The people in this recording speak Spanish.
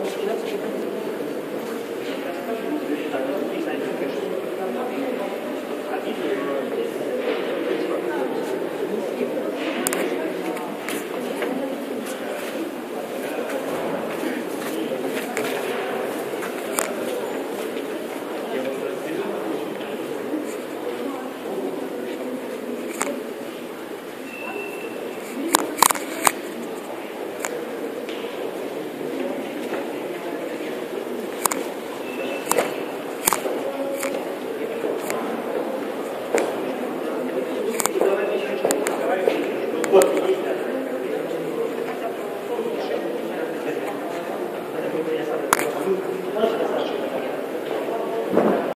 conocidos